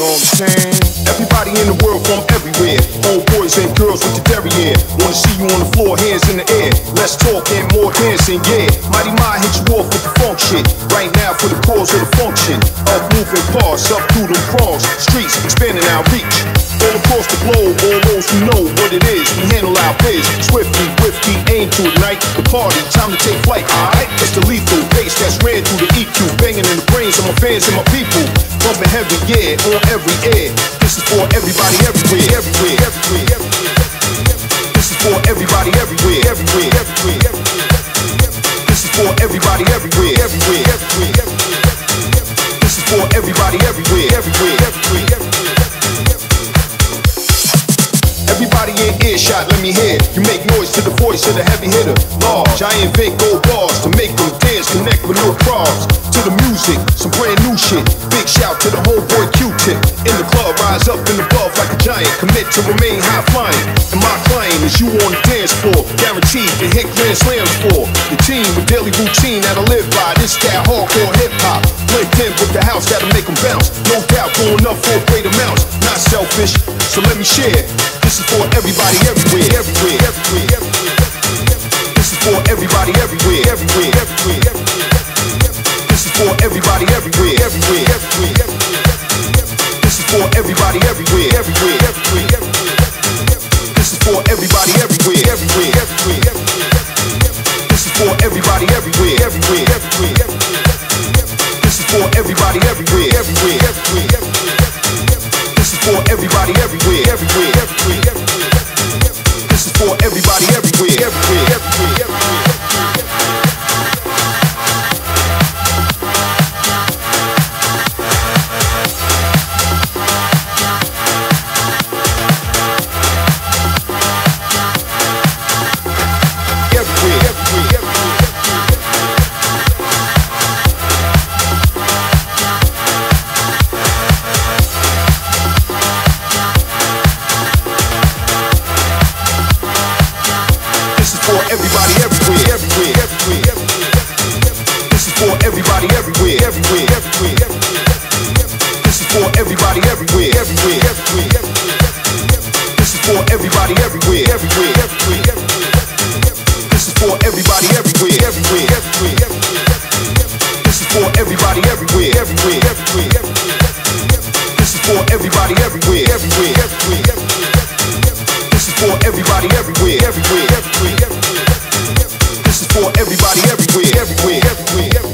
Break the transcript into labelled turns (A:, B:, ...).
A: know what I'm saying? Everybody in the world from everywhere. Old boys and girls with the derriere. Wanna see you on the floor, hands in the air. Let's talk and more dancing, yeah. Mighty Mi hit you off with the funk shit. Right now for the cause of the function. Up moving parts, up through them prongs. Streets expanding our reach. All across the globe, all those who know what it is. We handle our biz swiftly, whiffy, aim to ignite the party. Time to take flight, alright? It's the lethal bass that's ran through the EQ, banging in the brains of my fans and my people. Bumping heavy, yeah, on every air. This is for everybody, everywhere, everywhere, everywhere. This is for everybody, everywhere, everywhere, everywhere. This is for everybody, everywhere, everywhere, everywhere. This is for everybody, everywhere, everywhere, everywhere. Everybody in earshot, let me hear. You make noise to the voice of the heavy hitter. Large, I invent gold bars to make them with no problems. To the music, some brand new shit. Big shout to the homeboy Q-tip. In the club, rise up and above like a giant. Commit to remain high flying. And my client is you on the dance floor. Guaranteed to hit grand slams for. The team with daily routine that I live by. This that hardcore hip hop. Blend in with the house that'll make them bounce. No doubt going up for great amounts. Not selfish, so let me share. This is for everybody, everywhere, everywhere, everywhere, everywhere. This is for everybody, everywhere, everywhere, everywhere, everywhere. For everybody, everywhere, everywhere, everywhere. This is for everybody, everywhere, everywhere, everywhere. This is for everybody, everywhere, everywhere, everywhere. This is for everybody, everywhere, everywhere, everywhere. This is for everybody, everywhere, everywhere, everywhere. This is for everybody, everywhere, everywhere. This is for everybody everywhere. Everywhere. This is for everybody everywhere. Everywhere. This is for everybody everywhere. Everywhere. This is for everybody everywhere. Everywhere. This is for everybody everywhere. Everywhere. This is for everybody everywhere. Everywhere. This is for everybody everywhere. Everywhere. Everywhere.